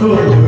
Thank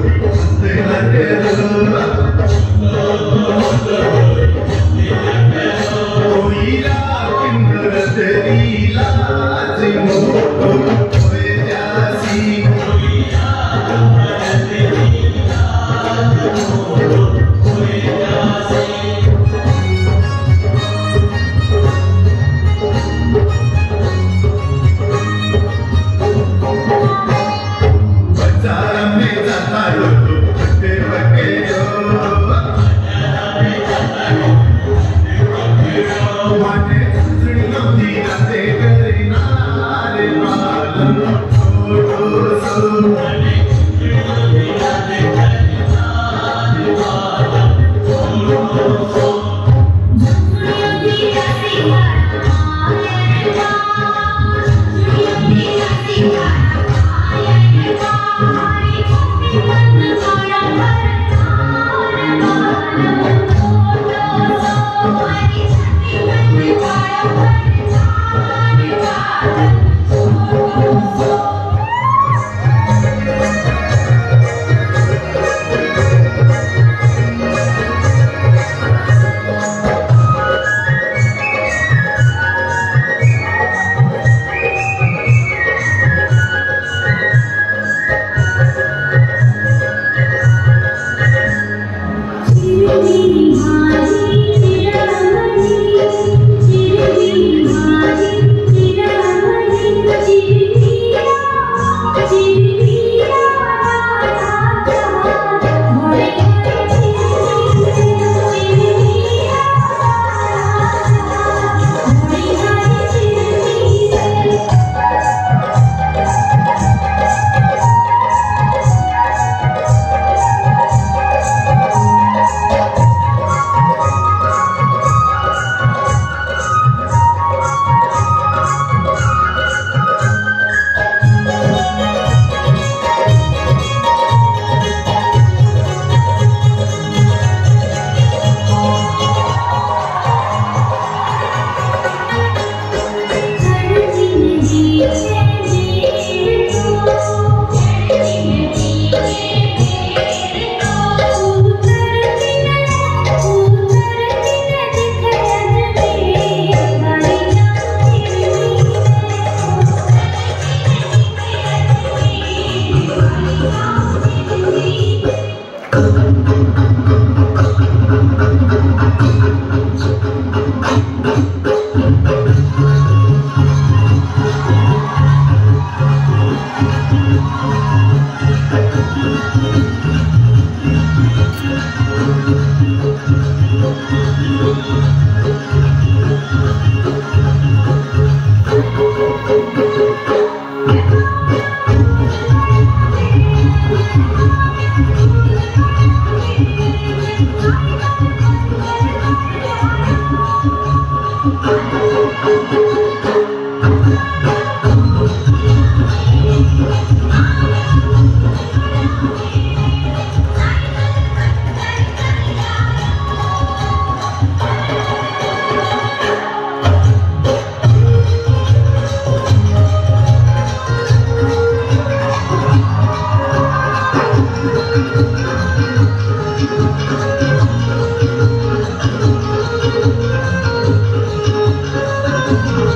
you.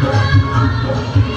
Thank.